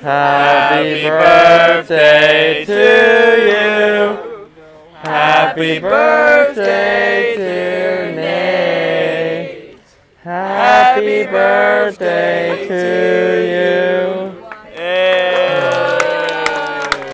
Happy birthday to you. Happy birthday, dear Nate. Happy birthday to